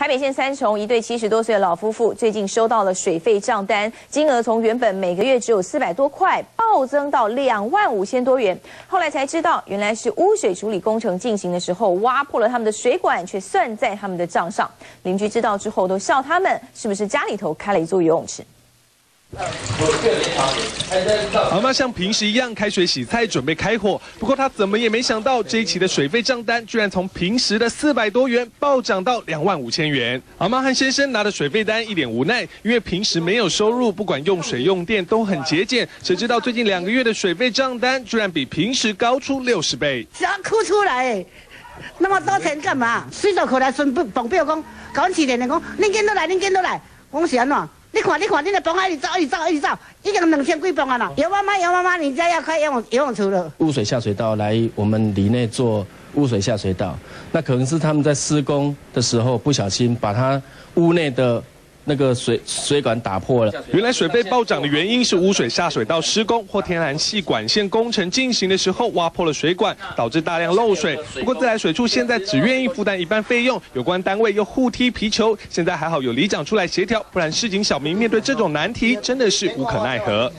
台北县三重一对七十多岁的老夫妇，最近收到了水费账单，金额从原本每个月只有四百多块，暴增到两万五千多元。后来才知道，原来是污水处理工程进行的时候挖破了他们的水管，却算在他们的账上。邻居知道之后都笑他们，是不是家里头开了一座游泳池？阿妈像平时一样开水洗菜，准备开火。不过她怎么也没想到，这一期的水费账单居然从平时的四百多元暴涨到两万五千元。阿妈和先生拿着水费单，一脸无奈，因为平时没有收入，不管用水用电都很节俭。谁知道最近两个月的水费账单居然比平时高出六十倍，想哭出来！那么多钱干嘛？水手可来孙不绑票讲，搞起点的讲，恁跟都来，恁跟都来，我是安怎？你看，你看，你的泵一直走，一直走，一直走，已经两千几泵啊啦！姚妈妈，姚妈妈，你家要开游泳游泳池了。污水下水道来我们里内做污水下水道，那可能是他们在施工的时候不小心把它屋内的。那个水水管打破了。原来水被暴涨的原因是污水下水道施工或天然气管线工程进行的时候挖破了水管，导致大量漏水。不过自来水处现在只愿意负担一半费用，有关单位又互踢皮球。现在还好有里长出来协调，不然市井小民面对这种难题真的是无可奈何。